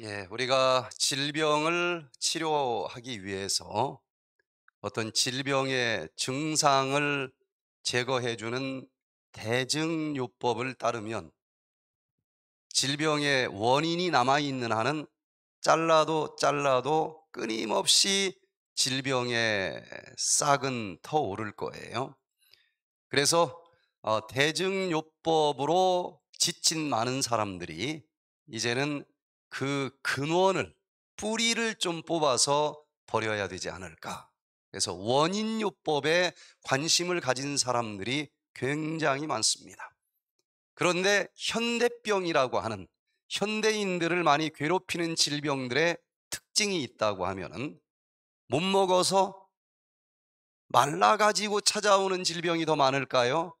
예, 우리가 질병을 치료하기 위해서 어떤 질병의 증상을 제거해주는 대증요법을 따르면 질병의 원인이 남아있는 한은 잘라도 잘라도 끊임없이 질병의 싹은 터 오를 거예요. 그래서 어, 대증요법으로 지친 많은 사람들이 이제는 그 근원을 뿌리를 좀 뽑아서 버려야 되지 않을까. 그래서 원인요법에 관심을 가진 사람들이 굉장히 많습니다. 그런데 현대병이라고 하는 현대인들을 많이 괴롭히는 질병들의 특징이 있다고 하면은 못 먹어서 말라가지고 찾아오는 질병이 더 많을까요?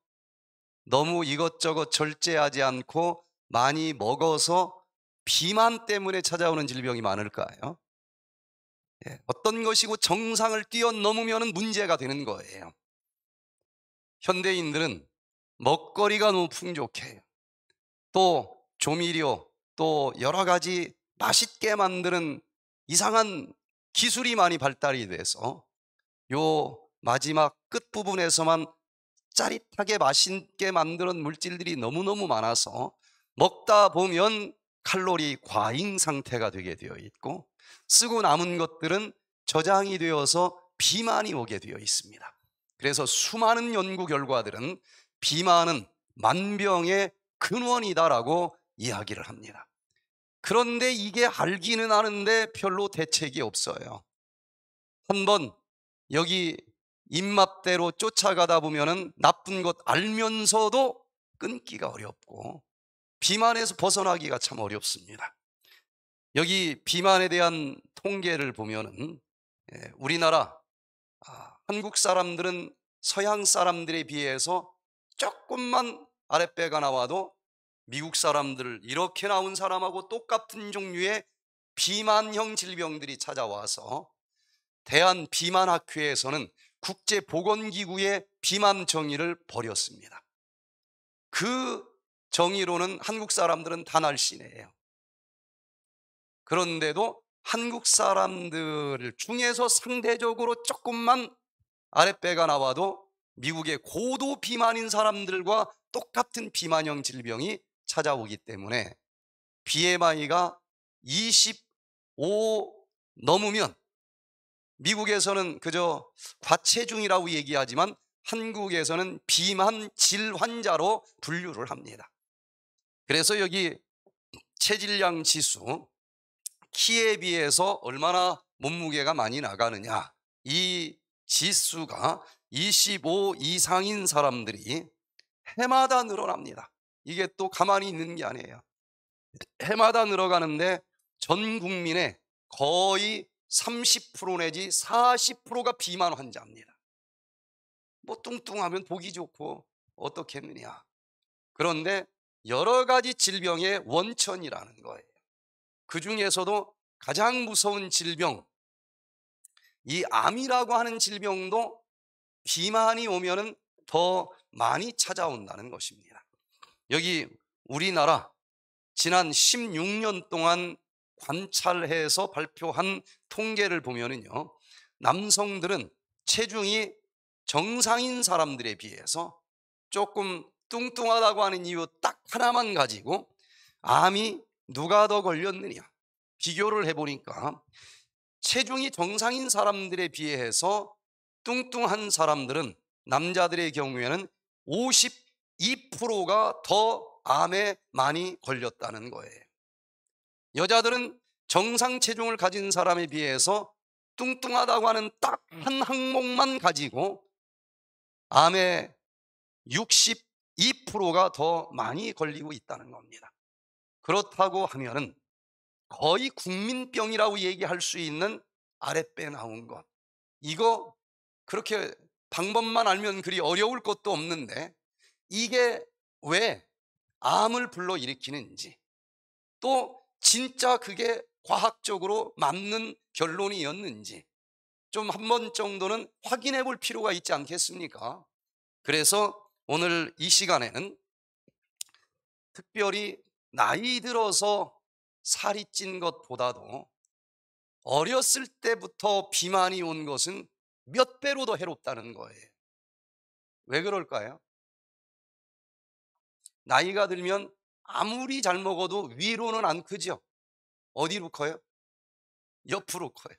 너무 이것저것 절제하지 않고 많이 먹어서 비만 때문에 찾아오는 질병이 많을까요? 예, 어떤 것이고 정상을 뛰어넘으면 문제가 되는 거예요. 현대인들은 먹거리가 너무 풍족해요. 또 조미료, 또 여러 가지 맛있게 만드는 이상한 기술이 많이 발달이 돼서 요 마지막 끝부분에서만 짜릿하게 맛있게 만드는 물질들이 너무너무 많아서 먹다 보면 칼로리 과잉 상태가 되게 되어 있고 쓰고 남은 것들은 저장이 되어서 비만이 오게 되어 있습니다. 그래서 수많은 연구 결과들은 비만은 만병의 근원이다라고 이야기를 합니다. 그런데 이게 알기는 아는데 별로 대책이 없어요. 한번 여기 입맛대로 쫓아가다 보면은 나쁜 것 알면서도 끊기가 어렵고 비만에서 벗어나기가 참 어렵습니다. 여기 비만에 대한 통계를 보면은 예, 우리나라 아, 한국 사람들은 서양 사람들에 비해서 조금만 아랫배가 나와도 미국 사람들 이렇게 나온 사람하고 똑같은 종류의 비만형 질병들이 찾아와서 대한 비만학회에서는 국제보건기구의 비만 정의를 벌였습니다. 그 정의로는 한국 사람들은 다 날씬해요. 그런데도 한국 사람들 중에서 상대적으로 조금만 아랫배가 나와도 미국의 고도 비만인 사람들과 똑같은 비만형 질병이 찾아오기 때문에 BMI가 25 넘으면 미국에서는 그저 과체중이라고 얘기하지만 한국에서는 비만 질 환자로 분류를 합니다. 그래서 여기 체질량 지수 키에 비해서 얼마나 몸무게가 많이 나가느냐 이 지수가 25 이상인 사람들이 해마다 늘어납니다. 이게 또 가만히 있는 게 아니에요. 해마다 늘어가는데 전 국민의 거의 30% 내지 40%가 비만 환자입니다. 뭐 뚱뚱하면 보기 좋고 어떻겠느냐. 그런데 여러 가지 질병의 원천이라는 거예요. 그 중에서도 가장 무서운 질병, 이 암이라고 하는 질병도 비만이 오면은 더 많이 찾아온다는 것입니다. 여기 우리나라 지난 16년 동안 관찰해서 발표한 통계를 보면은요, 남성들은 체중이 정상인 사람들에 비해서 조금 뚱뚱하다고 하는 이유 딱 하나만 가지고 암이 누가 더 걸렸느냐 비교를 해보니까 체중이 정상인 사람들에 비해서 뚱뚱한 사람들은 남자들의 경우에는 52%가 더 암에 많이 걸렸다는 거예요. 여자들은 정상 체중을 가진 사람에 비해서 뚱뚱하다고 하는 딱 한 항목만 가지고 암에 62%가 더 많이 걸리고 있다는 겁니다. 그렇다고 하면은 거의 국민병이라고 얘기할 수 있는 아랫배 나온 것. 이거 그렇게 방법만 알면 그리 어려울 것도 없는데 이게 왜 암을 불러 일으키는지 또 진짜 그게 과학적으로 맞는 결론이었는지 좀 한 번 정도는 확인해 볼 필요가 있지 않겠습니까? 그래서 오늘 이 시간에는 특별히 나이 들어서 살이 찐 것보다도 어렸을 때부터 비만이 온 것은 몇 배로 더 해롭다는 거예요. 왜 그럴까요? 나이가 들면 아무리 잘 먹어도 위로는 안 크죠. 어디로 커요? 옆으로 커요.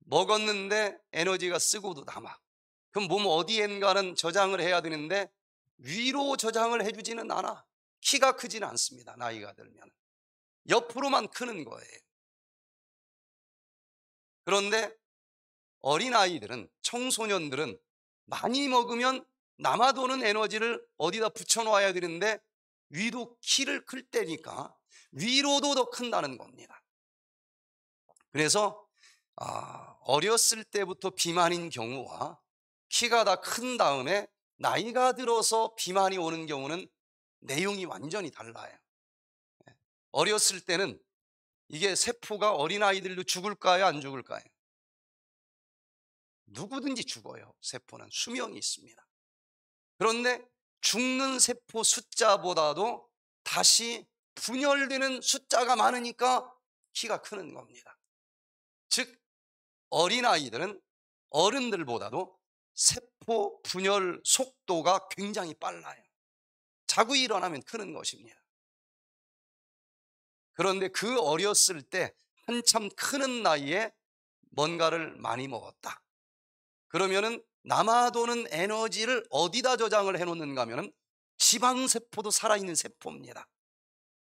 먹었는데 에너지가 쓰고도 남아. 그럼 몸 어디엔가는 저장을 해야 되는데 위로 저장을 해주지는 않아. 키가 크지는 않습니다. 나이가 들면. 옆으로만 크는 거예요. 그런데 어린아이들은, 청소년들은 많이 먹으면 남아도는 에너지를 어디다 붙여놓아야 되는데 위도 키를 클 때니까 위로도 더 큰다는 겁니다. 그래서 아, 어렸을 때부터 비만인 경우와 키가 다 큰 다음에 나이가 들어서 비만이 오는 경우는 내용이 완전히 달라요. 예. 어렸을 때는 이게 세포가 어린아이들도 죽을까요? 안 죽을까요? 누구든지 죽어요. 세포는 수명이 있습니다. 그런데 죽는 세포 숫자보다도 다시 분열되는 숫자가 많으니까 키가 크는 겁니다. 즉, 어린아이들은 어른들보다도 세포 분열 속도가 굉장히 빨라요. 자고 일어나면 크는 것입니다. 그런데 그 어렸을 때 한참 크는 나이에 뭔가를 많이 먹었다. 그러면은 남아도는 에너지를 어디다 저장을 해놓는가 하면은 지방세포도 살아있는 세포입니다.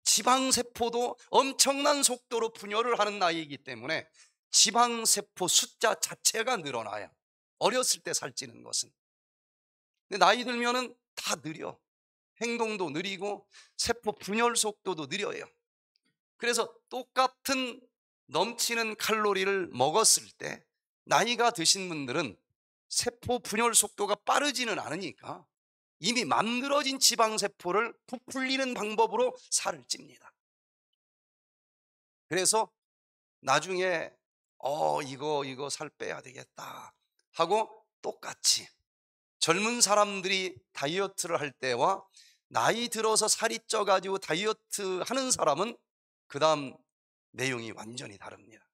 지방세포도 엄청난 속도로 분열을 하는 나이이기 때문에 지방세포 숫자 자체가 늘어나요. 어렸을 때 살찌는 것은. 근데 나이 들면은 다 느려. 행동도 느리고 세포 분열 속도도 느려요. 그래서 똑같은 넘치는 칼로리를 먹었을 때 나이가 드신 분들은 세포 분열 속도가 빠르지는 않으니까 이미 만들어진 지방세포를 부풀리는 방법으로 살을 찝니다. 그래서 나중에 어 이거 이거 살 빼야 되겠다 하고 똑같이 젊은 사람들이 다이어트를 할 때와 나이 들어서 살이 쪄가지고 다이어트 하는 사람은 그 다음 내용이 완전히 다릅니다.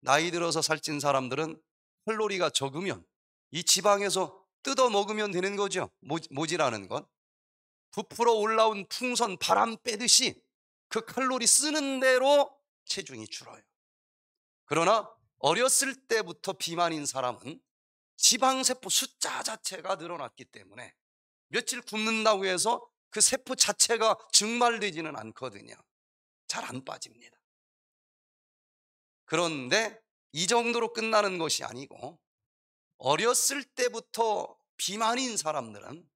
나이 들어서 살찐 사람들은 칼로리가 적으면 이 지방에서 뜯어 먹으면 되는 거죠. 모지라는 건. 부풀어 올라온 풍선 바람 빼듯이 그 칼로리 쓰는 대로 체중이 줄어요. 그러나 어렸을 때부터 비만인 사람은 지방세포 숫자 자체가 늘어났기 때문에 며칠 굶는다고 해서 그 세포 자체가 증발되지는 않거든요. 잘 안 빠집니다. 그런데 이 정도로 끝나는 것이 아니고 어렸을 때부터 비만인 사람들은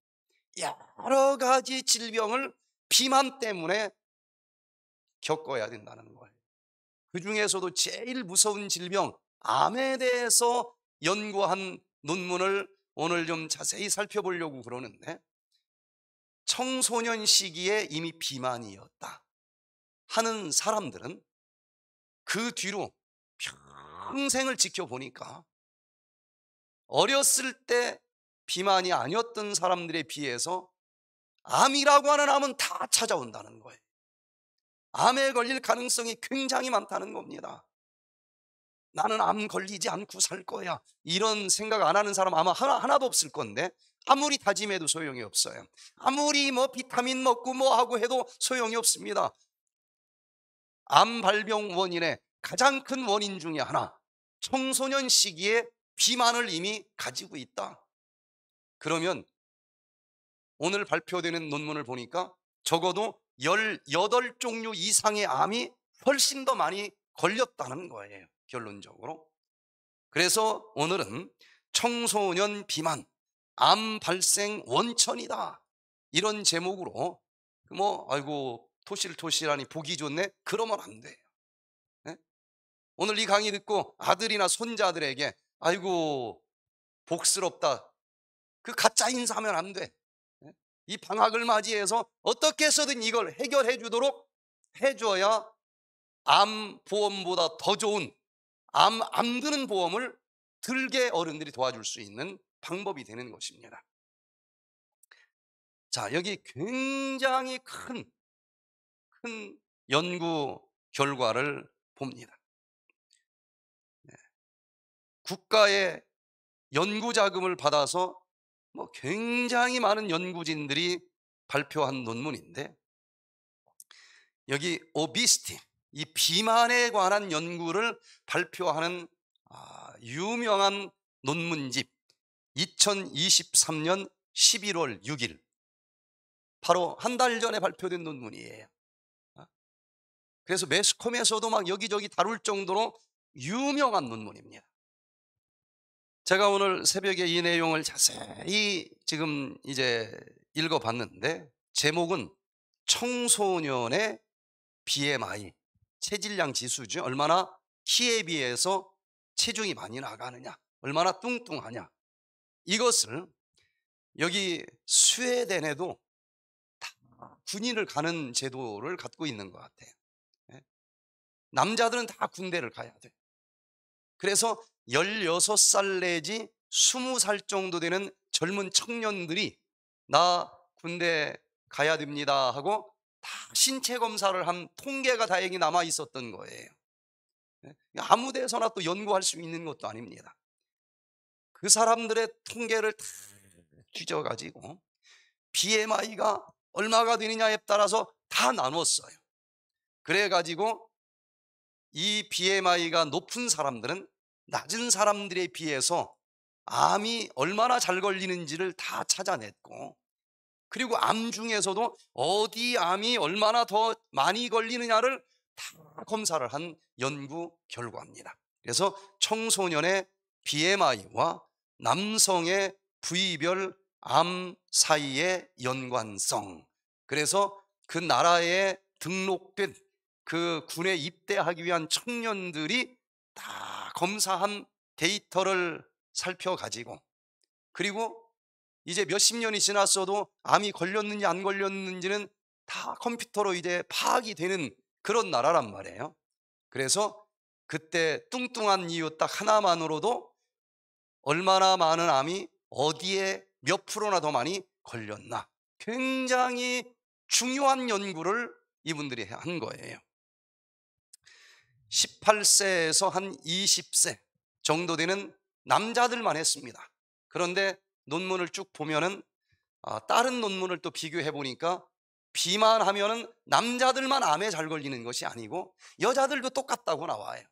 여러 가지 질병을 비만 때문에 겪어야 된다는 거예요. 그 중에서도 제일 무서운 질병, 암에 대해서 연구한 논문을 오늘 좀 자세히 살펴보려고 그러는데 청소년 시기에 이미 비만이었다 하는 사람들은 그 뒤로 평생을 지켜보니까 어렸을 때 비만이 아니었던 사람들에 비해서 암이라고 하는 암은 다 찾아온다는 거예요. 암에 걸릴 가능성이 굉장히 많다는 겁니다. 나는 암 걸리지 않고 살 거야. 이런 생각 안 하는 사람 아마 하나, 하나도 없을 건데 아무리 다짐해도 소용이 없어요. 아무리 뭐 비타민 먹고 뭐 하고 해도 소용이 없습니다. 암 발병 원인의 가장 큰 원인 중에 하나, 청소년 시기에 비만을 이미 가지고 있다. 그러면 오늘 발표되는 논문을 보니까 적어도 18 종류 이상의 암이 훨씬 더 많이 걸렸다는 거예요. 결론적으로. 그래서 오늘은 청소년 비만, 암 발생 원천이다. 이런 제목으로 뭐 아이고 토실토실하니 보기 좋네. 그러면 안 돼요. 네? 오늘 이 강의 듣고 아들이나 손자들에게 아이고 복스럽다. 그 가짜 인사하면 안 돼. 네? 이 방학을 맞이해서 어떻게 해서든 이걸 해결해 주도록 해줘야 암 보험보다 더 좋은 암, 암 드는 보험을 들게 어른들이 도와줄 수 있는 방법이 되는 것입니다. 자, 여기 굉장히 큰, 큰 연구 결과를 봅니다. 네. 국가의 연구 자금을 받아서 뭐 굉장히 많은 연구진들이 발표한 논문인데 여기 오비스티 이 비만에 관한 연구를 발표하는 아, 유명한 논문집 2023년 11월 6일 바로 한 달 전에 발표된 논문이에요. 어? 그래서 매스컴에서도 막 여기저기 다룰 정도로 유명한 논문입니다. 제가 오늘 새벽에 이 내용을 자세히 지금 이제 읽어봤는데 제목은 청소년의 BMI 체질량 지수죠. 얼마나 키에 비해서 체중이 많이 나가느냐, 얼마나 뚱뚱하냐. 이것을 여기 스웨덴에도 다 군인을 가는 제도를 갖고 있는 것 같아요. 예. 남자들은 다 군대를 가야 돼. 그래서 16살 내지 20살 정도 되는 젊은 청년들이 나 군대 가야 됩니다 하고 다 신체 검사를 한 통계가 다행히 남아 있었던 거예요. 예? 아무 데서나 또 연구할 수 있는 것도 아닙니다. 그 사람들의 통계를 다 뒤져가지고 BMI가 얼마가 되느냐에 따라서 다 나눴어요. 그래가지고 이 BMI가 높은 사람들은 낮은 사람들에 비해서 암이 얼마나 잘 걸리는지를 다 찾아냈고 그리고 암 중에서도 어디 암이 얼마나 더 많이 걸리느냐를 다 검사를 한 연구 결과입니다. 그래서 청소년의 BMI와 남성의 부위별 암 사이의 연관성. 그래서 그 나라에 등록된 그 군에 입대하기 위한 청년들이 다 검사한 데이터를 살펴가지고 그리고 이제 몇십 년이 지났어도 암이 걸렸는지 안 걸렸는지는 다 컴퓨터로 이제 파악이 되는 그런 나라란 말이에요. 그래서 그때 뚱뚱한 이유 딱 하나만으로도 얼마나 많은 암이 어디에 몇 프로나 더 많이 걸렸나. 굉장히 중요한 연구를 이분들이 한 거예요. 18세에서 한 20세 정도 되는 남자들만 했습니다. 그런데 논문을 쭉 보면은 아, 다른 논문을 또 비교해 보니까 비만하면은 남자들만 암에 잘 걸리는 것이 아니고 여자들도 똑같다고 나와요.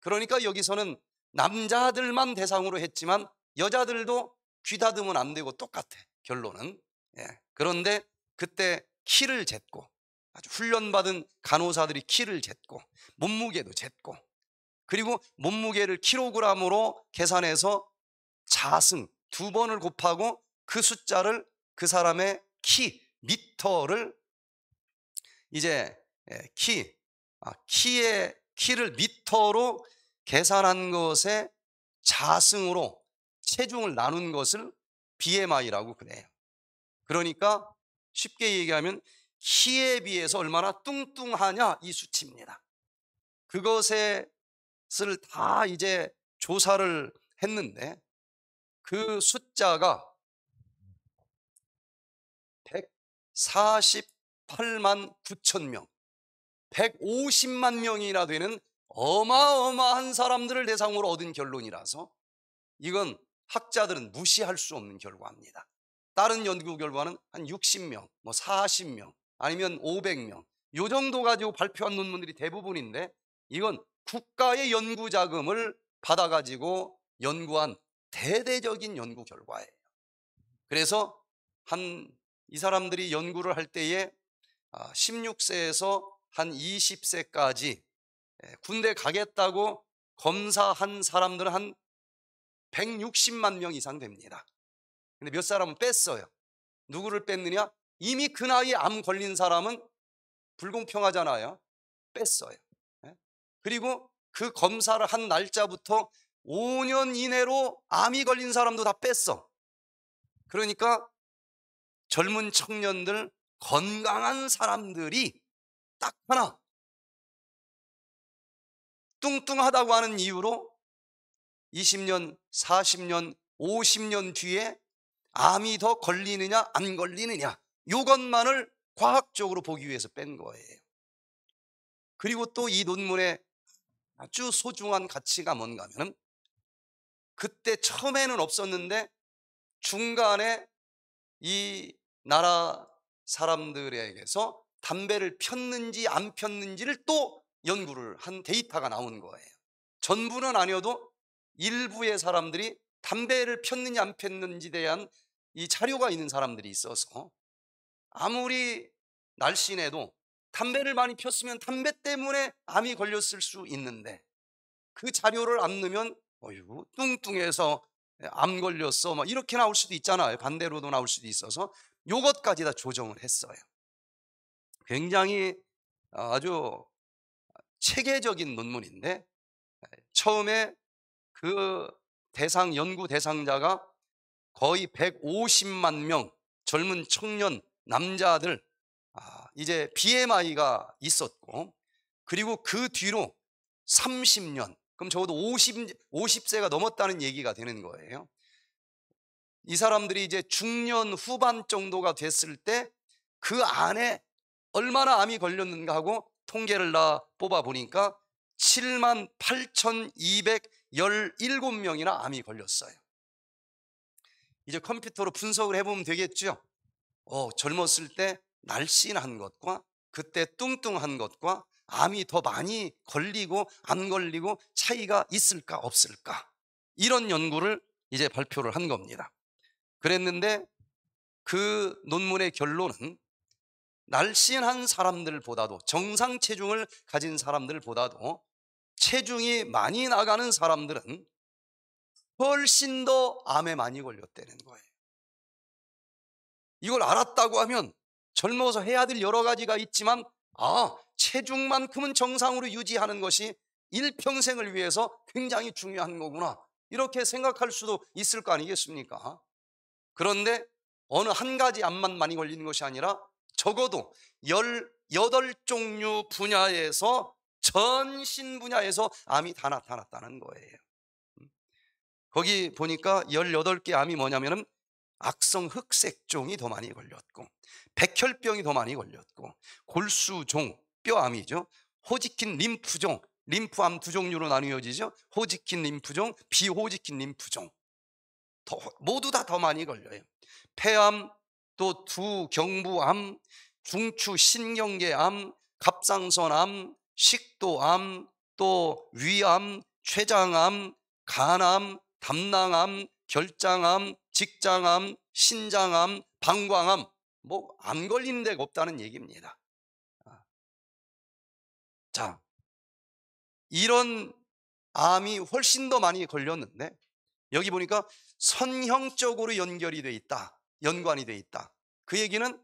그러니까 여기서는 남자들만 대상으로 했지만 여자들도 귀다듬은 안 되고 똑같아. 결론은. 예. 그런데 그때 키를 쟀고 아주 훈련받은 간호사들이 키를 쟀고 몸무게도 쟀고 그리고 몸무게를 킬로그램으로 계산해서 자승 두 번을 곱하고 그 숫자를 그 사람의 키 미터를 이제 예, 키 아, 키의 키를 미터로 계산한 것에 자승으로 체중을 나눈 것을 BMI라고 그래요. 그러니까 쉽게 얘기하면 키에 비해서 얼마나 뚱뚱하냐 이 수치입니다. 그것을 다 이제 조사를 했는데 그 숫자가 148만 9천 명, 150만 명이나 되는 어마어마한 사람들을 대상으로 얻은 결론이라서 이건 학자들은 무시할 수 없는 결과입니다. 다른 연구 결과는 한 60명, 뭐 40명, 아니면 500명 요 정도 가지고 발표한 논문들이 대부분인데 이건 국가의 연구 자금을 받아 가지고 연구한 대대적인 연구 결과예요. 그래서 한 이 사람들이 연구를 할 때에 16세에서 아, 한 20세까지 예, 군대 가겠다고 검사한 사람들은 한 160만 명 이상 됩니다. 근데 몇 사람은 뺐어요. 누구를 뺐느냐? 이미 그 나이에 암 걸린 사람은 불공평하잖아요. 뺐어요. 예? 그리고 그 검사를 한 날짜부터 5년 이내로 암이 걸린 사람도 다 뺐어. 그러니까 젊은 청년들, 건강한 사람들이 딱 하나 뚱뚱하다고 하는 이유로 20년, 40년, 50년 뒤에 암이 더 걸리느냐 안 걸리느냐 이것만을 과학적으로 보기 위해서 뺀 거예요. 그리고 또 이 논문의 아주 소중한 가치가 뭔가 하면은 그때 처음에는 없었는데 중간에 이 나라 사람들에게서 담배를 폈는지 안 폈는지를 또 연구를 한 데이터가 나온 거예요. 전부는 아니어도 일부의 사람들이 담배를 폈는지 안 폈는지 대한 이 자료가 있는 사람들이 있어서 아무리 날씬해도 담배를 많이 폈으면 담배 때문에 암이 걸렸을 수 있는데 그 자료를 안 넣으면 어휴 뚱뚱해서 암 걸렸어 막 이렇게 나올 수도 있잖아요. 반대로도 나올 수도 있어서 요것까지 다 조정을 했어요. 굉장히 아주 체계적인 논문인데 처음에 그 대상 연구 대상자가 거의 150만 명 젊은 청년 남자들 아, 이제 BMI가 있었고 그리고 그 뒤로 30년 그럼 적어도 50, 50세가 넘었다는 얘기가 되는 거예요. 이 사람들이 이제 중년 후반 정도가 됐을 때 그 안에 얼마나 암이 걸렸는가 하고 통계를 나 뽑아 보니까 7만 8,217명이나 암이 걸렸어요. 이제 컴퓨터로 분석을 해보면 되겠죠. 어, 젊었을 때 날씬한 것과 그때 뚱뚱한 것과 암이 더 많이 걸리고 안 걸리고 차이가 있을까 없을까 이런 연구를 이제 발표를 한 겁니다. 그랬는데 그 논문의 결론은 날씬한 사람들보다도 정상 체중을 가진 사람들보다도 체중이 많이 나가는 사람들은 훨씬 더 암에 많이 걸렸다는 거예요. 이걸 알았다고 하면 젊어서 해야 될 여러 가지가 있지만 아, 체중만큼은 정상으로 유지하는 것이 일평생을 위해서 굉장히 중요한 거구나. 이렇게 생각할 수도 있을 거 아니겠습니까? 그런데 어느 한 가지 암만 많이 걸리는 것이 아니라 적어도 18종류 분야에서 전신 분야에서 암이 다 나타났다는 거예요. 음. 거기 보니까 18개 암이 뭐냐면은 악성 흑색종이 더 많이 걸렸고 백혈병이 더 많이 걸렸고 골수종 뼈암이죠. 호지킨 림프종 림프암 두 종류로 나뉘어지죠. 호지킨 림프종, 비호지킨 림프종. 더, 모두 다 더 많이 걸려요. 폐암, 또 두경부암, 중추 신경계암, 갑상선암, 식도암, 또 위암, 췌장암, 간암, 담낭암, 결장암, 직장암, 신장암, 방광암 뭐안 걸리는 데가 없다는 얘기입니다. 아. 자, 이런 암이 훨씬 더 많이 걸렸는데 여기 보니까 선형적으로 연결이 돼 있다. 연관이 돼 있다. 그 얘기는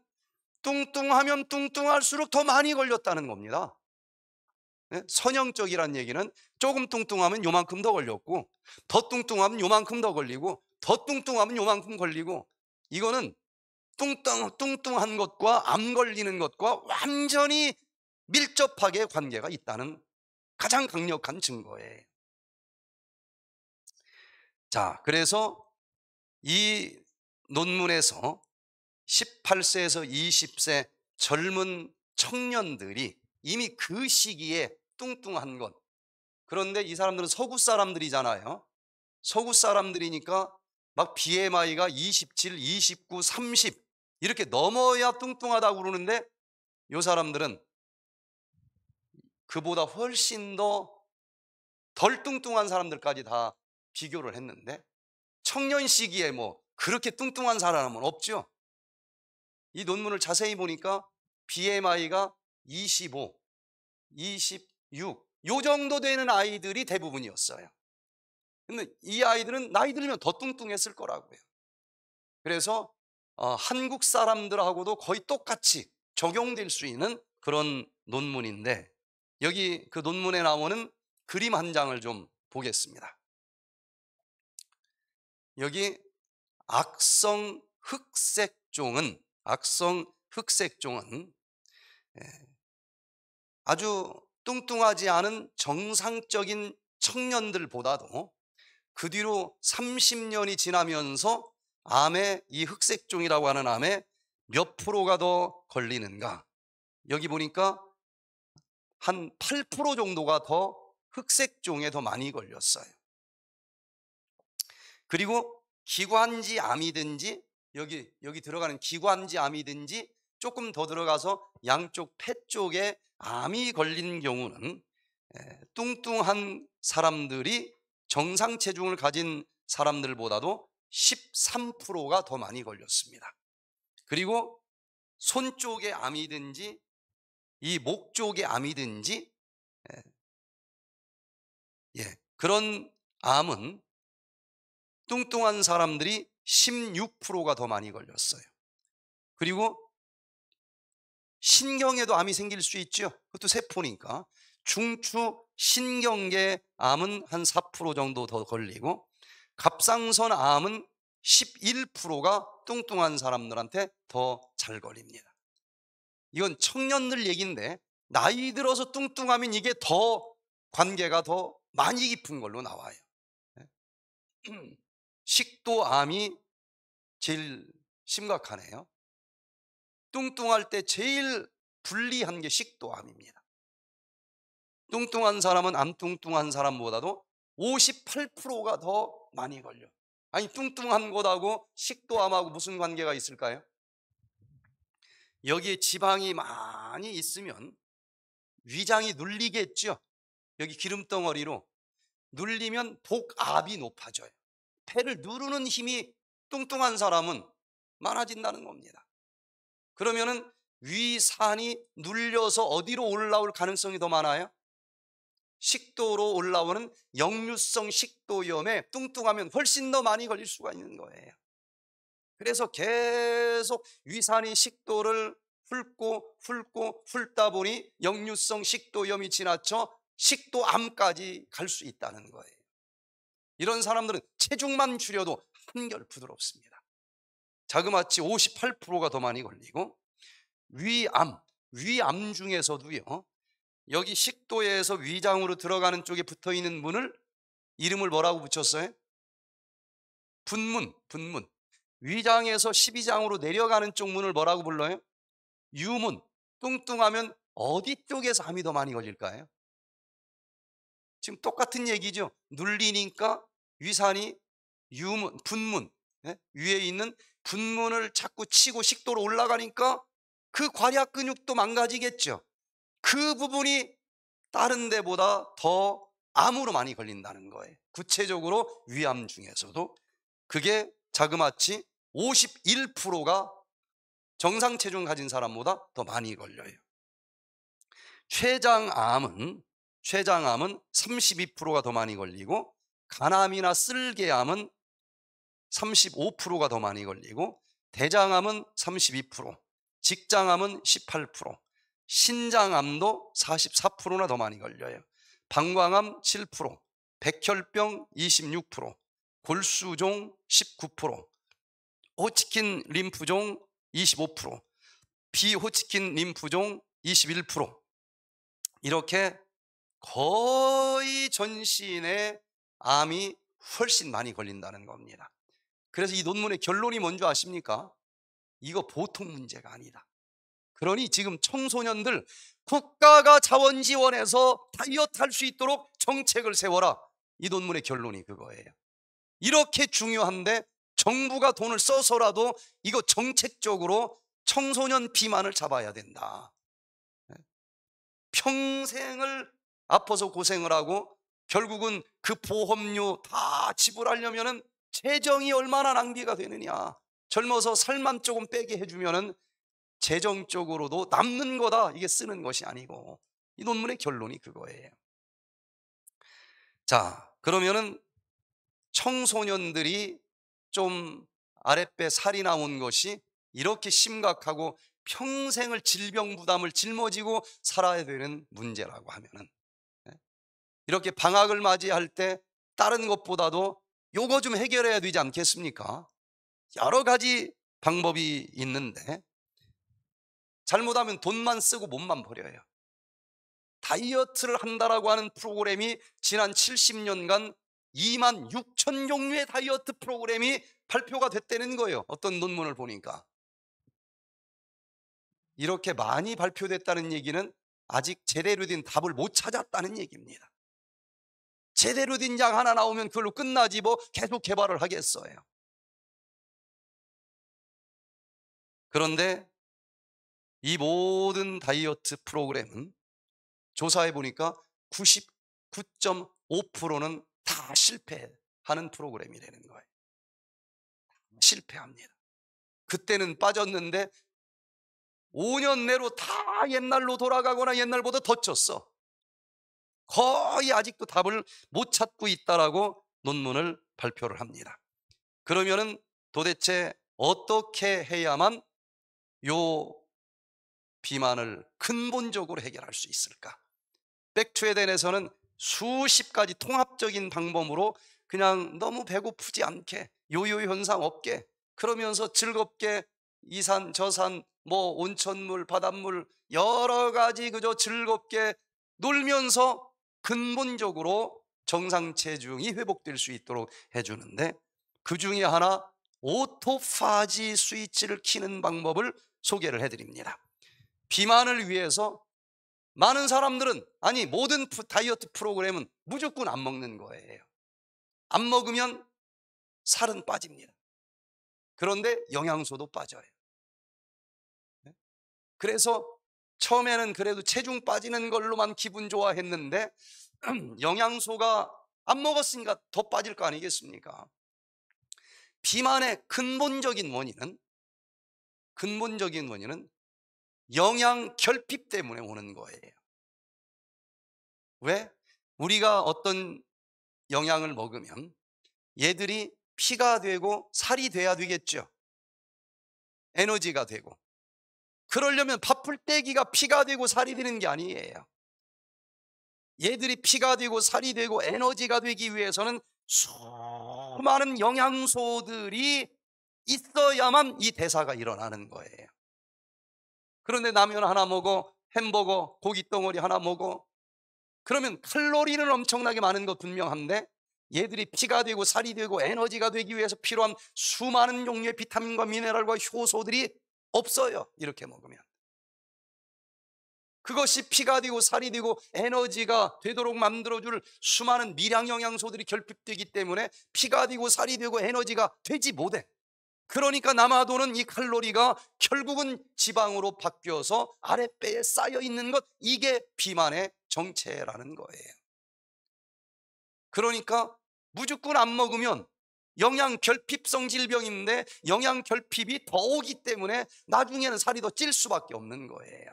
뚱뚱하면 뚱뚱할수록 더 많이 걸렸다는 겁니다. 네? 선형적이란 얘기는 조금 뚱뚱하면 요만큼 더 걸렸고 더 뚱뚱하면 요만큼 더 걸리고 더 뚱뚱하면 요만큼 걸리고 이거는 뚱뚱, 뚱뚱한 것과 암 걸리는 것과 완전히 밀접하게 관계가 있다는 가장 강력한 증거예요. 자, 그래서 이 논문에서 18세에서 20세 젊은 청년들이 이미 그 시기에 뚱뚱한 것. 그런데 이 사람들은 서구 사람들이잖아요. 서구 사람들이니까 막 BMI가 27, 29, 30 이렇게 넘어야 뚱뚱하다고 그러는데 이 사람들은 그보다 훨씬 더 덜 뚱뚱한 사람들까지 다 비교를 했는데 청년 시기에 뭐 그렇게 뚱뚱한 사람은 없죠. 이 논문을 자세히 보니까 BMI가 25, 26, 요 정도 되는 아이들이 대부분이었어요. 근데 이 아이들은 나이 들면 더 뚱뚱했을 거라고요. 그래서 어, 한국 사람들하고도 거의 똑같이 적용될 수 있는 그런 논문인데 여기 그 논문에 나오는 그림 한 장을 좀 보겠습니다. 여기 악성 흑색종은 악성 흑색종은 예, 아주 뚱뚱하지 않은 정상적인 청년들보다도 그 뒤로 30년이 지나면서 암의 이 흑색종이라고 하는 암에 몇 프로가 더 걸리는가? 여기 보니까 한 8% 정도가 더 흑색종에 더 많이 걸렸어요. 그리고 기관지 암이든지 여기 여기 들어가는 기관지 암이든지 조금 더 들어가서 양쪽 폐 쪽에 암이 걸린 경우는 에, 뚱뚱한 사람들이 정상 체중을 가진 사람들보다도 13%가 더 많이 걸렸습니다. 그리고 손 쪽에 암이든지 이 목 쪽에 암이든지 예, 예, 그런 암은 뚱뚱한 사람들이 16%가 더 많이 걸렸어요. 그리고 신경에도 암이 생길 수 있죠. 그것도 세포니까. 중추 신경계 암은 한 4% 정도 더 걸리고 갑상선 암은 11%가 뚱뚱한 사람들한테 더 잘 걸립니다. 이건 청년들 얘기인데 나이 들어서 뚱뚱하면 이게 더 관계가 더 많이 깊은 걸로 나와요. 식도암이 제일 심각하네요. 뚱뚱할 때 제일 불리한 게 식도암입니다. 뚱뚱한 사람은 안 뚱뚱한 사람보다도 58%가 더 많이 걸려. 아니 뚱뚱한 것하고 식도암하고 무슨 관계가 있을까요? 여기에 지방이 많이 있으면 위장이 눌리겠죠. 여기 기름덩어리로 눌리면 복압이 높아져요. 폐를 누르는 힘이 뚱뚱한 사람은 많아진다는 겁니다. 그러면은 위산이 눌려서 어디로 올라올 가능성이 더 많아요? 식도로 올라오는 역류성 식도염에 뚱뚱하면 훨씬 더 많이 걸릴 수가 있는 거예요. 그래서 계속 위산이 식도를 훑고 훑고 훑다 보니 역류성 식도염이 지나쳐 식도암까지 갈 수 있다는 거예요. 이런 사람들은 체중만 줄여도 한결 부드럽습니다. 자그마치 58%가 더 많이 걸리고 위암, 위암 중에서도요. 여기 식도에서 위장으로 들어가는 쪽에 붙어 있는 문을 이름을 뭐라고 붙였어요? 분문, 분문. 위장에서 12장으로 내려가는 쪽 문을 뭐라고 불러요? 유문. 뚱뚱하면 어디 쪽에서 암이 더 많이 걸릴까요? 지금 똑같은 얘기죠. 눌리니까 위산이 유문, 분문, 예? 위에 있는 분문을 자꾸 치고 식도로 올라가니까 그 괄약 근육도 망가지겠죠. 그 부분이 다른 데보다 더 암으로 많이 걸린다는 거예요. 구체적으로 위암 중에서도 그게 자그마치 51%가 정상 체중 가진 사람보다 더 많이 걸려요. 췌장암은 췌장암은 32%가 더 많이 걸리고 간암이나 쓸개암은 35%가 더 많이 걸리고 대장암은 32%, 직장암은 18%, 신장암도 44%나 더 많이 걸려요. 방광암 7%, 백혈병 26%, 골수종 19%, 호치킨 림프종 25%, 비호치킨 림프종 21% 이렇게 거의 전신에 암이 훨씬 많이 걸린다는 겁니다. 그래서 이 논문의 결론이 뭔지 아십니까? 이거 보통 문제가 아니다. 그러니 지금 청소년들 국가가 자원 지원해서 다이어트 할 수 있도록 정책을 세워라. 이 논문의 결론이 그거예요. 이렇게 중요한데 정부가 돈을 써서라도 이거 정책적으로 청소년 비만을 잡아야 된다. 네. 평생을 아파서 고생을 하고 결국은 그 보험료 다 지불하려면은 재정이 얼마나 낭비가 되느냐. 젊어서 살만 조금 빼게 해주면은 재정적으로도 남는 거다. 이게 쓰는 것이 아니고 이 논문의 결론이 그거예요. 자, 그러면은 청소년들이 좀 아랫배 살이 나온 것이 이렇게 심각하고 평생을 질병 부담을 짊어지고 살아야 되는 문제라고 하면은 예? 이렇게 방학을 맞이할 때 다른 것보다도 요거 좀 해결해야 되지 않겠습니까? 여러 가지 방법이 있는데 잘못하면 돈만 쓰고 몸만 버려요. 다이어트를 한다라고 하는 프로그램이 지난 70년간 2만 6천 종류의 다이어트 프로그램이 발표가 됐다는 거예요. 어떤 논문을 보니까. 이렇게 많이 발표됐다는 얘기는 아직 제대로 된 답을 못 찾았다는 얘기입니다. 제대로 된 약 하나 나오면 그걸로 끝나지 뭐 계속 개발을 하겠어요. 그런데 이 모든 다이어트 프로그램은 조사해 보니까 99.5%는 다 실패하는 프로그램이라는 거예요. 실패합니다. 그때는 빠졌는데 5년 내로 다 옛날로 돌아가거나 옛날보다 더 쪘어. 거의 아직도 답을 못 찾고 있다라고 논문을 발표를 합니다. 그러면은 도대체 어떻게 해야만 요 비만을 근본적으로 해결할 수 있을까? 백투에덴에서는 수십 가지 통합적인 방법으로 그냥 너무 배고프지 않게 요요 현상 없게 그러면서 즐겁게 이산 저산 뭐 온천물 바닷물 여러 가지 그저 즐겁게 놀면서 근본적으로 정상 체중이 회복될 수 있도록 해주는데 그 중에 하나 오토파지 스위치를 키는 방법을 소개를 해드립니다. 비만을 위해서 많은 사람들은 아니 모든 다이어트 프로그램은 무조건 안 먹는 거예요. 안 먹으면 살은 빠집니다. 그런데 영양소도 빠져요. 네? 그래서 처음에는 그래도 체중 빠지는 걸로만 기분 좋아했는데 영양소가 안 먹었으니까 더 빠질 거 아니겠습니까? 비만의 근본적인 원인은 근본적인 원인은 영양 결핍 때문에 오는 거예요. 왜? 우리가 어떤 영양을 먹으면 얘들이 피가 되고 살이 돼야 되겠죠. 에너지가 되고. 그러려면 밥풀떼기가 피가 되고 살이 되는 게 아니에요. 얘들이 피가 되고 살이 되고 에너지가 되기 위해서는 수많은 영양소들이 있어야만 이 대사가 일어나는 거예요. 그런데 라면 하나 먹어, 햄버거, 고기 덩어리 하나 먹어. 그러면 칼로리는 엄청나게 많은 거 분명한데 얘들이 피가 되고 살이 되고 에너지가 되기 위해서 필요한 수많은 종류의 비타민과 미네랄과 효소들이 없어요. 이렇게 먹으면. 그것이 피가 되고 살이 되고 에너지가 되도록 만들어줄 수많은 미량 영양소들이 결핍되기 때문에 피가 되고 살이 되고 에너지가 되지 못해. 그러니까 남아도는 이 칼로리가 결국은 지방으로 바뀌어서 아랫배에 쌓여 있는 것 이게 비만의 정체라는 거예요. 그러니까 무조건 안 먹으면 영양 결핍성 질병인데 영양 결핍이 더 오기 때문에 나중에는 살이 더 찔 수밖에 없는 거예요.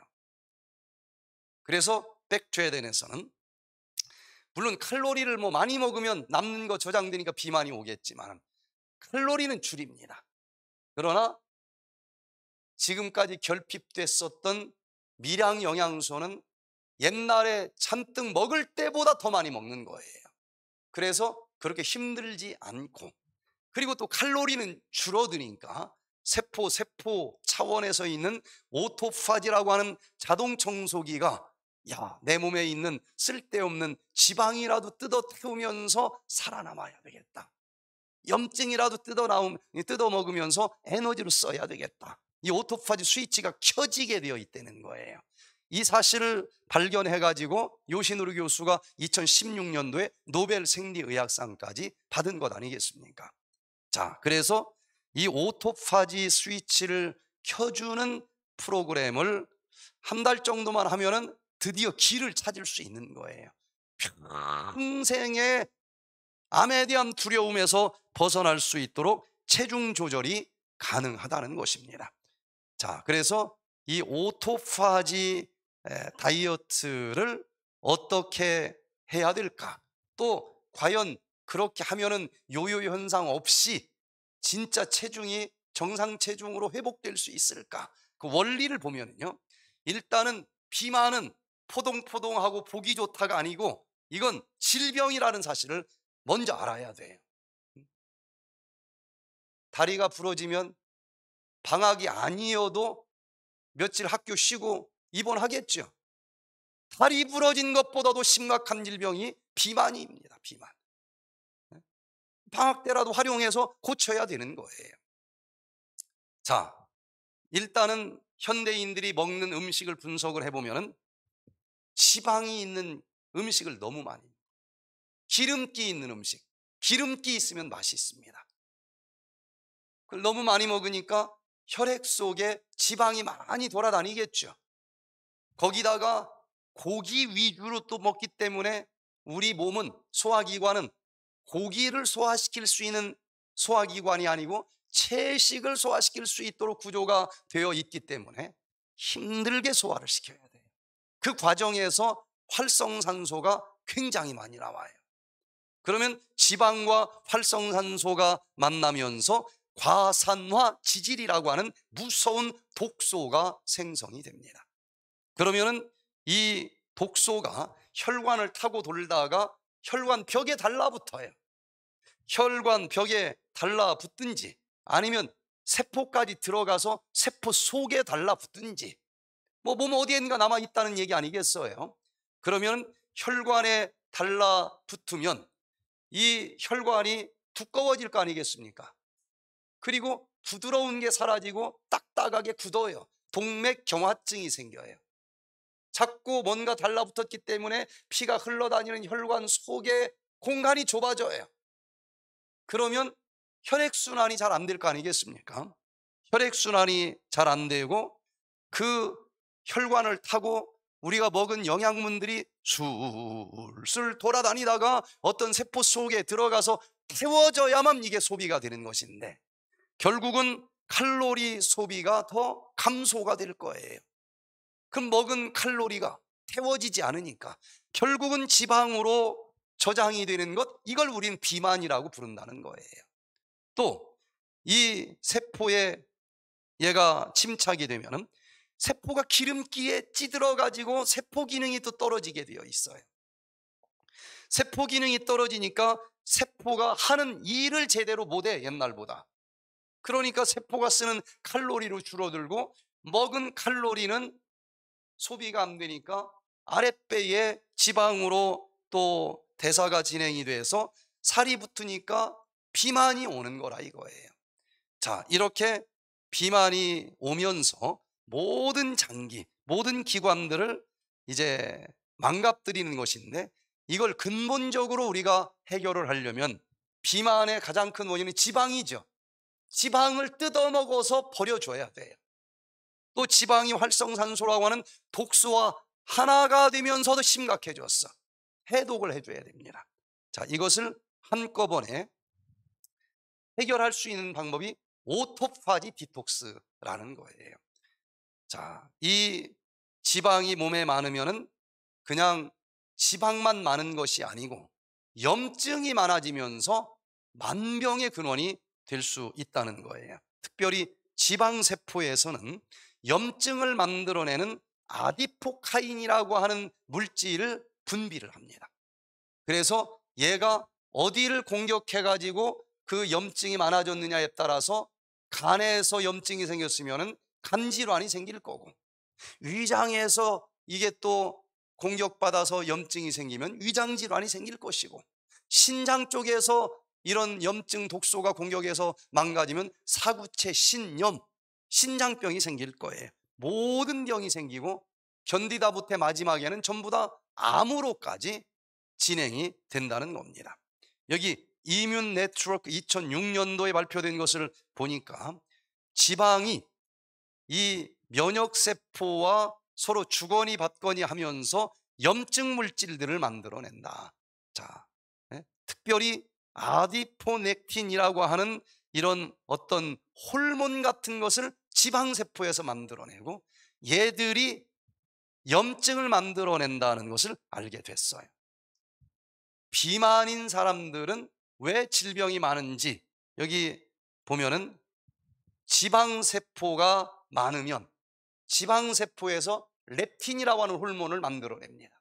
그래서 백투에덴에서는 물론 칼로리를 뭐 많이 먹으면 남는 거 저장되니까 비만이 오겠지만 칼로리는 줄입니다. 그러나 지금까지 결핍됐었던 미량 영양소는 옛날에 잔뜩 먹을 때보다 더 많이 먹는 거예요. 그래서 그렇게 힘들지 않고 그리고 또 칼로리는 줄어드니까 세포 세포 차원에서 있는 오토파지라고 하는 자동 청소기가 야, 내 몸에 있는 쓸데없는 지방이라도 뜯어 태우면서 살아남아야 되겠다. 염증이라도 뜯어 나오면 뜯어 먹으면서 에너지로 써야 되겠다. 이 오토파지 스위치가 켜지게 되어 있다는 거예요. 이 사실을 발견해 가지고 요시누르 교수가 2016년도에 노벨 생리의학상까지 받은 것 아니겠습니까? 자, 그래서 이 오토파지 스위치를 켜주는 프로그램을 한 달 정도만 하면은 드디어 길을 찾을 수 있는 거예요. 평생의 암에 대한 두려움에서 벗어날 수 있도록 체중 조절이 가능하다는 것입니다. 자, 그래서 이 오토파지 다이어트를 어떻게 해야 될까? 또 과연 그렇게 하면은 요요 현상 없이 진짜 체중이 정상 체중으로 회복될 수 있을까? 그 원리를 보면요. 일단은 비만은 포동포동하고 보기 좋다가 아니고 이건 질병이라는 사실을 먼저 알아야 돼요. 다리가 부러지면 방학이 아니어도 며칠 학교 쉬고 입원하겠죠. 다리 부러진 것보다도 심각한 질병이 비만입니다. 비만. 방학 때라도 활용해서 고쳐야 되는 거예요. 자, 일단은 현대인들이 먹는 음식을 분석을 해보면 지방이 있는 음식을 너무 많이 기름기 있는 음식 기름기 있으면 맛있습니다 그걸 너무 많이 먹으니까 혈액 속에 지방이 많이 돌아다니겠죠 거기다가 고기 위주로 또 먹기 때문에 우리 몸은 소화기관은 고기를 소화시킬 수 있는 소화기관이 아니고 채식을 소화시킬 수 있도록 구조가 되어 있기 때문에 힘들게 소화를 시켜야 돼요. 그 과정에서 활성산소가 굉장히 많이 나와요. 그러면 지방과 활성산소가 만나면서 과산화 지질이라고 하는 무서운 독소가 생성이 됩니다. 그러면은 이 독소가 혈관을 타고 돌다가 혈관 벽에 달라붙어요. 혈관 벽에 달라붙든지 아니면 세포까지 들어가서 세포 속에 달라붙든지 뭐 몸 어디엔가 남아 있다는 얘기 아니겠어요? 그러면 혈관에 달라붙으면 이 혈관이 두꺼워질 거 아니겠습니까? 그리고 부드러운 게 사라지고 딱딱하게 굳어요. 동맥 경화증이 생겨요. 자꾸 뭔가 달라붙었기 때문에 피가 흘러다니는 혈관 속에 공간이 좁아져요. 그러면 혈액순환이 잘 안 될 거 아니겠습니까? 혈액순환이 잘 안 되고 그 혈관을 타고 우리가 먹은 영양분들이 술술 돌아다니다가 어떤 세포 속에 들어가서 태워져야만 이게 소비가 되는 것인데 결국은 칼로리 소비가 더 감소가 될 거예요. 그 먹은 칼로리가 태워지지 않으니까 결국은 지방으로 저장이 되는 것 이걸 우리는 비만이라고 부른다는 거예요. 또 이 세포에 얘가 침착이 되면은 세포가 기름기에 찌들어 가지고 세포 기능이 또 떨어지게 되어 있어요. 세포 기능이 떨어지니까 세포가 하는 일을 제대로 못해 옛날보다. 그러니까 세포가 쓰는 칼로리로 줄어들고 먹은 칼로리는 소비가 안 되니까 아랫배에 지방으로 또 대사가 진행이 돼서 살이 붙으니까 비만이 오는 거라 이거예요. 자, 이렇게 비만이 오면서 모든 장기, 모든 기관들을 이제 망갑들이는 것인데 이걸 근본적으로 우리가 해결을 하려면 비만의 가장 큰 원인은 지방이죠. 지방을 뜯어먹어서 버려줘야 돼요. 또 지방이 활성산소라고 하는 독소와 하나가 되면서도 심각해졌어. 해독을 해줘야 됩니다. 자, 이것을 한꺼번에 해결할 수 있는 방법이 오토파지 디톡스라는 거예요. 자, 이 지방이 몸에 많으면은 그냥 지방만 많은 것이 아니고 염증이 많아지면서 만병의 근원이 될 수 있다는 거예요. 특별히 지방세포에서는 염증을 만들어내는 아디포카인이라고 하는 물질을 분비를 합니다. 그래서 얘가 어디를 공격해 가지고 그 염증이 많아졌느냐에 따라서 간에서 염증이 생겼으면 간질환이 생길 거고 위장에서 이게 또 공격받아서 염증이 생기면 위장 질환이 생길 것이고 신장 쪽에서 이런 염증 독소가 공격해서 망가지면 사구체 신염 신장병이 생길 거예요. 모든 병이 생기고 견디다 못해 마지막에는 전부 다 암으로까지 진행이 된다는 겁니다. 여기 이뮨 네트워크 2006년도에 발표된 것을 보니까 지방이 이 면역세포와 서로 주거니 받거니 하면서 염증 물질들을 만들어낸다. 자, 네? 특별히 아디포넥틴이라고 하는 이런 어떤 호르몬 같은 것을 지방세포에서 만들어내고 얘들이 염증을 만들어낸다는 것을 알게 됐어요. 비만인 사람들은 왜 질병이 많은지 여기 보면은 지방세포가 많으면 지방세포에서 렙틴이라고 하는 호르몬을 만들어냅니다.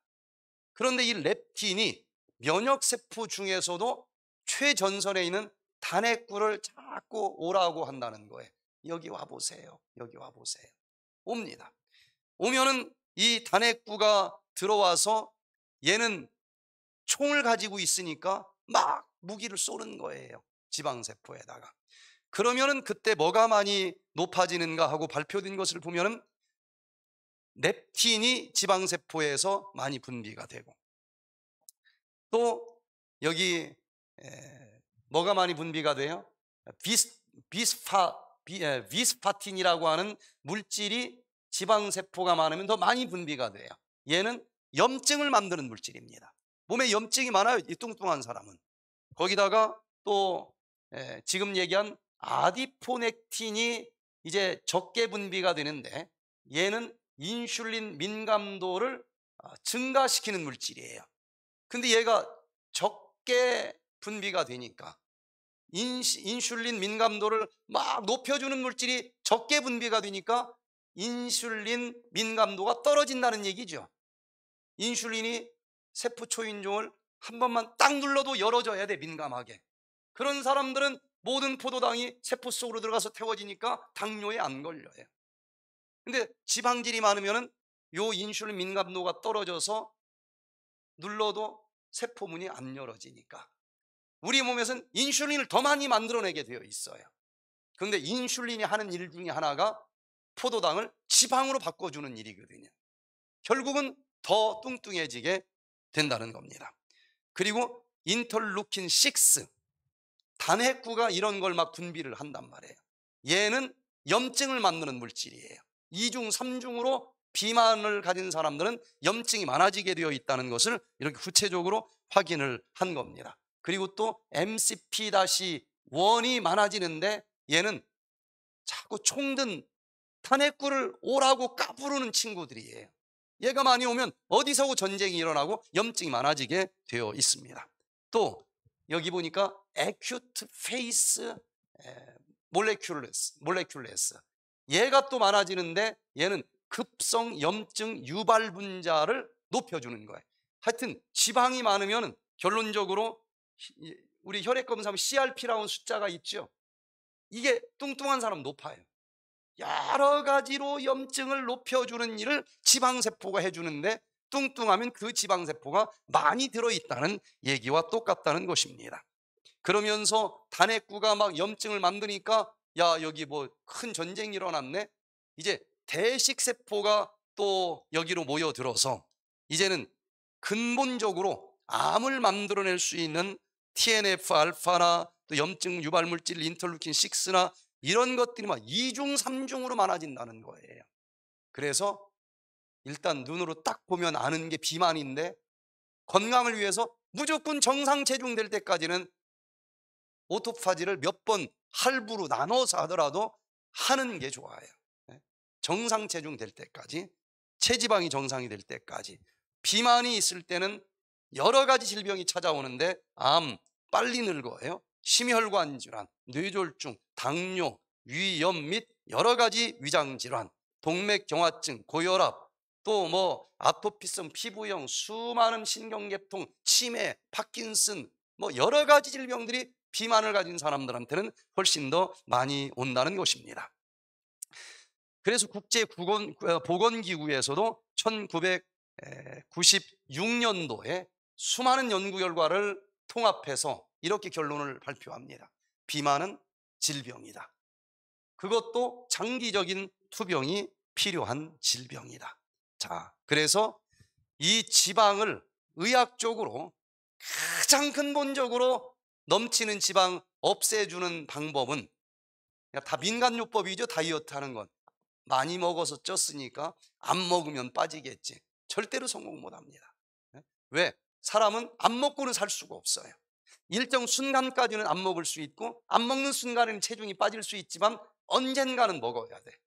그런데 이 렙틴이 면역세포 중에서도 최전선에 있는 단핵구를 자꾸 오라고 한다는 거예요. 여기 와 보세요. 여기 와 보세요. 옵니다. 오면은 이 단핵구가 들어와서 얘는 총을 가지고 있으니까 막 무기를 쏘는 거예요. 지방세포에다가. 그러면은 그때 뭐가 많이 높아지는가 하고 발표된 것을 보면은 렙틴이 지방세포에서 많이 분비가 되고 또 여기 에, 뭐가 많이 분비가 돼요? 비스, 비스파, 비, 에, 비스파틴이라고 하는 물질이 지방세포가 많으면 더 많이 분비가 돼요. 얘는 염증을 만드는 물질입니다. 몸에 염증이 많아요. 이 뚱뚱한 사람은. 거기다가 또 에, 지금 얘기한 아디포넥틴이 이제 적게 분비가 되는데 얘는 인슐린 민감도를 아, 증가시키는 물질이에요. 근데 얘가 적게 분비가 되니까 인슐린 민감도를 막 높여주는 물질이 적게 분비가 되니까 인슐린 민감도가 떨어진다는 얘기죠. 인슐린이 세포 초인종을 한 번만 딱 눌러도 열어줘야 돼 민감하게. 그런 사람들은 모든 포도당이 세포 속으로 들어가서 태워지니까 당뇨에 안 걸려요. 근데 지방질이 많으면은 요 인슐린 민감도가 떨어져서 눌러도 세포문이 안 열어지니까 우리 몸에서는 인슐린을 더 많이 만들어내게 되어 있어요. 그런데 인슐린이 하는 일 중에 하나가 포도당을 지방으로 바꿔주는 일이거든요. 결국은 더 뚱뚱해지게 된다는 겁니다. 그리고 인터루킨 6 단핵구가 이런 걸 막 분비를 한단 말이에요. 얘는 염증을 만드는 물질이에요. 2중, 3중으로 비만을 가진 사람들은 염증이 많아지게 되어 있다는 것을 이렇게 구체적으로 확인을 한 겁니다. 그리고 또 MCP-1이 많아지는데 얘는 자꾸 총든 탄핵구를 오라고 까부르는 친구들이에요. 얘가 많이 오면 어디서 전쟁이 일어나고 염증이 많아지게 되어 있습니다. 또 여기 보니까 acute phase molecules, molecules 얘가 또 많아지는데 얘는 급성 염증 유발 분자를 높여주는 거예요. 하여튼 지방이 많으면 결론적으로 우리 혈액 검사하면 CRP라는 숫자가 있죠. 이게 뚱뚱한 사람 높아요. 여러 가지로 염증을 높여주는 일을 지방세포가 해주는데 뚱뚱하면 그 지방세포가 많이 들어있다는 얘기와 똑같다는 것입니다. 그러면서 단핵구가 막 염증을 만드니까 야 여기 뭐 큰 전쟁이 일어났네. 이제 대식세포가 또 여기로 모여들어서 이제는 근본적으로 암을 만들어낼 수 있는 TNF 알파나 또 염증 유발 물질 인터루킨 6나 이런 것들이 막 2중, 3중으로 많아진다는 거예요. 그래서 일단 눈으로 딱 보면 아는 게 비만인데 건강을 위해서 무조건 정상 체중 될 때까지는 오토파지를 몇 번 할부로 나눠서 하더라도 하는 게 좋아요. 네? 정상 체중 될 때까지 체지방이 정상이 될 때까지 비만이 있을 때는 여러 가지 질병이 찾아오는데 암 빨리 늙어요. 심혈관 질환, 뇌졸중, 당뇨, 위염 및 여러 가지 위장 질환, 동맥경화증, 고혈압, 또 뭐 아토피성 피부염, 수많은 신경계통, 치매, 파킨슨 뭐 여러 가지 질병들이 비만을 가진 사람들한테는 훨씬 더 많이 온다는 것입니다. 그래서 국제보건기구에서도 1996년도에 수많은 연구 결과를 통합해서 이렇게 결론을 발표합니다. 비만은 질병이다. 그것도 장기적인 투병이 필요한 질병이다. 자, 그래서 이 지방을 의학적으로 가장 근본적으로 넘치는 지방 없애주는 방법은 다 민간요법이죠. 다이어트 하는 건. 많이 먹어서 쪘으니까 안 먹으면 빠지겠지. 절대로 성공 못 합니다. 왜? 사람은 안 먹고는 살 수가 없어요. 일정 순간까지는 안 먹을 수 있고 안 먹는 순간에는 체중이 빠질 수 있지만 언젠가는 먹어야 돼.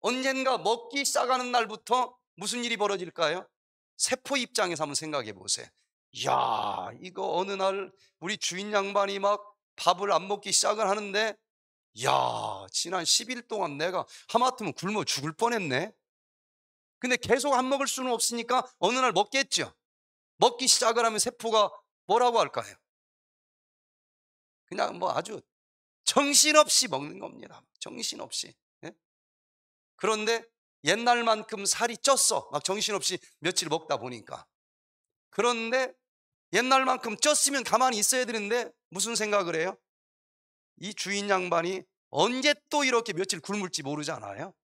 언젠가 먹기 시작하는 날부터 무슨 일이 벌어질까요? 세포 입장에서 한번 생각해 보세요. 야, 이거 어느 날 우리 주인 양반이 막 밥을 안 먹기 시작을 하는데 야, 지난 10일 동안 내가 하마터면 굶어 죽을 뻔했네. 근데 계속 안 먹을 수는 없으니까 어느 날 먹겠죠. 먹기 시작을 하면 세포가 뭐라고 할까요? 그냥 뭐 아주 정신없이 먹는 겁니다. 정신없이. 예? 그런데 옛날만큼 살이 쪘어. 막 정신없이 며칠 먹다 보니까. 그런데 옛날만큼 쪘으면 가만히 있어야 되는데 무슨 생각을 해요? 이 주인 양반이 언제 또 이렇게 며칠 굶을지 모르잖아요.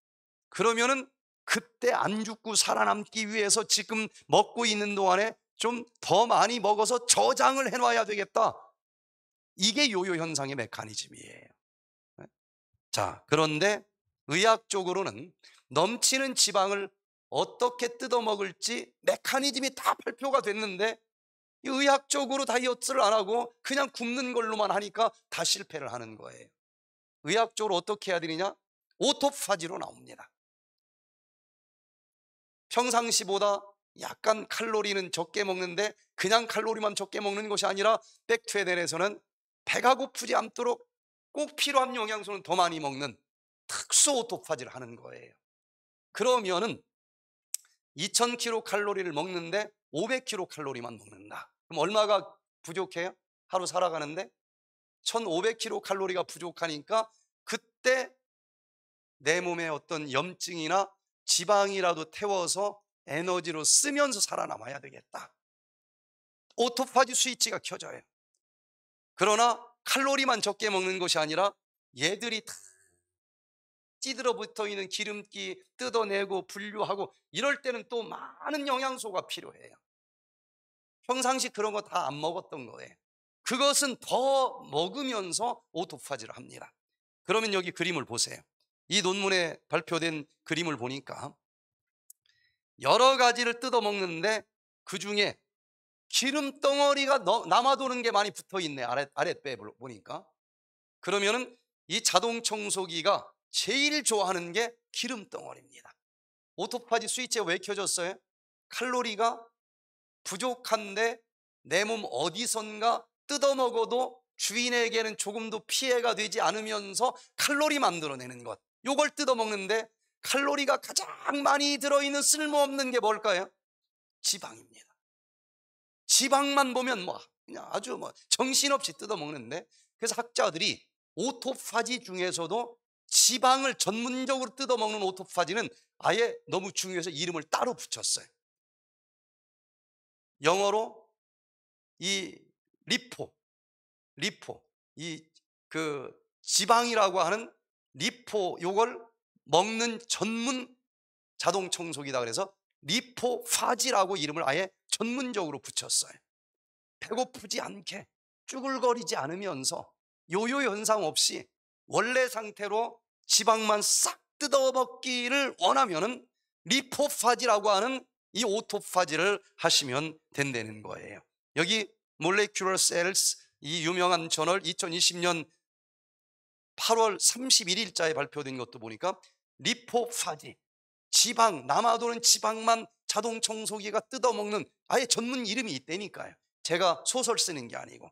그러면은 그때 안 죽고 살아남기 위해서 지금 먹고 있는 동안에 좀 더 많이 먹어서 저장을 해놔야 되겠다. 이게 요요 현상의 메커니즘이에요. 자, 그런데 의학적으로는 넘치는 지방을 어떻게 뜯어 먹을지 메커니즘이 다 발표가 됐는데 의학적으로 다이어트를 안 하고 그냥 굶는 걸로만 하니까 다 실패를 하는 거예요. 의학적으로 어떻게 해야 되느냐? 오토파지로 나옵니다. 평상시보다 약간 칼로리는 적게 먹는데 그냥 칼로리만 적게 먹는 것이 아니라 백투에덴에서는 배가 고프지 않도록 꼭 필요한 영양소는 더 많이 먹는 특수 오토파지를 하는 거예요. 그러면은 2000kcal 먹는데 500kcal만 먹는다. 그럼 얼마가 부족해요? 하루 살아가는데 1500kcal가 부족하니까 그때 내 몸에 어떤 염증이나 지방이라도 태워서 에너지로 쓰면서 살아남아야 되겠다. 오토파지 스위치가 켜져요. 그러나 칼로리만 적게 먹는 것이 아니라 얘들이 다 찌들어 붙어 있는 기름기 뜯어내고 분류하고 이럴 때는 또 많은 영양소가 필요해요. 평상시 그런 거 다 안 먹었던 거예요. 그것은 더 먹으면서 오토파지를 합니다. 그러면 여기 그림을 보세요. 이 논문에 발표된 그림을 보니까 여러 가지를 뜯어 먹는데 그 중에 기름 덩어리가 남아도는 게 많이 붙어 있네. 아래, 아랫배 보니까. 그러면은 이 자동 청소기가 제일 좋아하는 게 기름 덩어리입니다. 오토파지 스위치가 왜 켜졌어요? 칼로리가 부족한데 내 몸 어디선가 뜯어 먹어도 주인에게는 조금도 피해가 되지 않으면서 칼로리 만들어내는 것. 요걸 뜯어 먹는데 칼로리가 가장 많이 들어있는 쓸모없는 게 뭘까요? 지방입니다. 지방만 보면 뭐 그냥 아주 뭐 정신없이 뜯어 먹는데 그래서 학자들이 오토파지 중에서도 지방을 전문적으로 뜯어 먹는 오토파지는 아예 너무 중요해서 이름을 따로 붙였어요. 영어로 이 리포, 리포, 이 그 지방이라고 하는 lipo 요걸 먹는 전문 자동 청소기다 그래서 lipophagy라고 이름을 아예 전문적으로 붙였어요. 배고프지 않게 쭈글거리지 않으면서 요요 현상 없이 원래 상태로 지방만 싹 뜯어먹기를 원하면은 lipophagy라고 하는 이 autophagy를 하시면 된다는 거예요. 여기 몰레큐럴 셀스 이 유명한 저널 2020년 8월 31일자에 발표된 것도 보니까 리포파지 지방 남아도는 지방만 자동 청소기가 뜯어먹는 아예 전문 이름이 있다니까요. 제가 소설 쓰는 게 아니고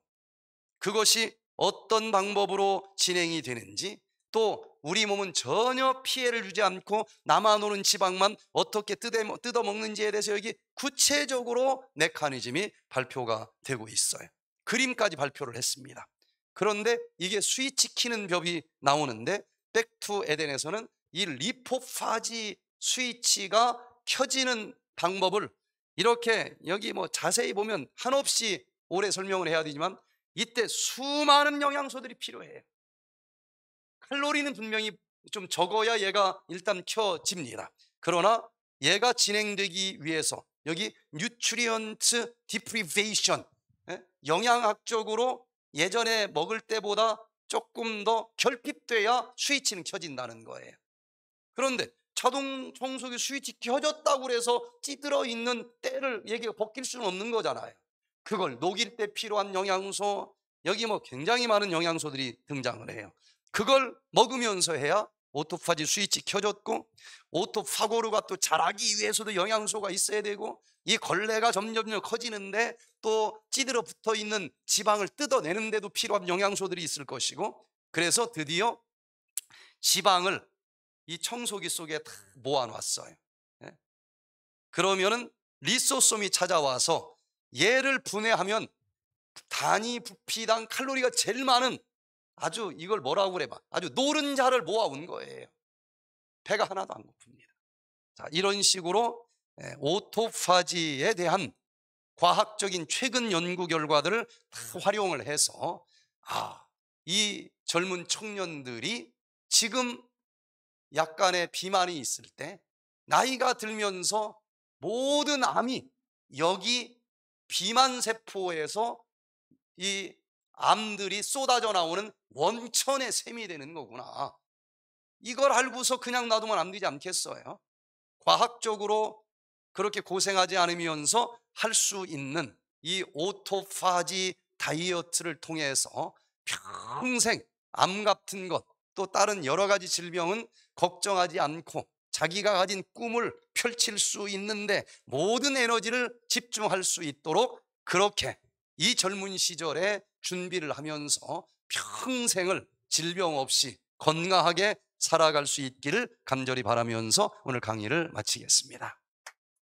그것이 어떤 방법으로 진행이 되는지 또 우리 몸은 전혀 피해를 주지 않고 남아노는 지방만 어떻게 뜯어 먹는지에 대해서 여기 구체적으로 메커니즘이 발표가 되고 있어요. 그림까지 발표를 했습니다. 그런데 이게 스위치 키는 법이 나오는데 Back to Eden에서는 이 lipophagy 스위치가 켜지는 방법을 이렇게 여기 뭐 자세히 보면 한없이 오래 설명을 해야 되지만 이때 수많은 영양소들이 필요해요. 칼로리는 분명히 좀 적어야 얘가 일단 켜집니다. 그러나 얘가 진행되기 위해서 여기 nutrient deprivation 영양학적으로 예전에 먹을 때보다 조금 더 결핍돼야 스위치는 켜진다는 거예요. 그런데 자동 청소기 스위치 켜졌다고 그래서 찌들어 있는 때를 얘기가 벗길 수는 없는 거잖아요. 그걸 녹일 때 필요한 영양소 여기 뭐 굉장히 많은 영양소들이 등장을 해요. 그걸 먹으면서 해야 오토파지 스위치 켜졌고 오토파고르가 또 자라기 위해서도 영양소가 있어야 되고 이 걸레가 점점 커지는데 또 찌들어 붙어 있는 지방을 뜯어내는데도 필요한 영양소들이 있을 것이고 그래서 드디어 지방을 이 청소기 속에 다 모아놨어요. 예? 그러면은 리소솜이 찾아와서 얘를 분해하면 단위 부피당 칼로리가 제일 많은 아주 이걸 뭐라고 그래 봐. 아주 노른자를 모아온 거예요. 배가 하나도 안 고픕니다. 자, 이런 식으로 예, 오토파지에 대한 과학적인 최근 연구 결과들을 다 활용을 해서 아, 이 젊은 청년들이 지금 약간의 비만이 있을 때 나이가 들면서 모든 암이 여기 비만 세포에서 이 암들이 쏟아져 나오는 원천의 셈이 되는 거구나. 이걸 알고서 그냥 놔두면 안 되지 않겠어요? 과학적으로 그렇게 고생하지 않으면서 할 수 있는 이 오토파지 다이어트를 통해서 평생 암 같은 것 또 다른 여러 가지 질병은 걱정하지 않고 자기가 가진 꿈을 펼칠 수 있는데 모든 에너지를 집중할 수 있도록 그렇게 이 젊은 시절에 준비를 하면서 평생을 질병 없이 건강하게 살아갈 수 있기를 간절히 바라면서 오늘 강의를 마치겠습니다.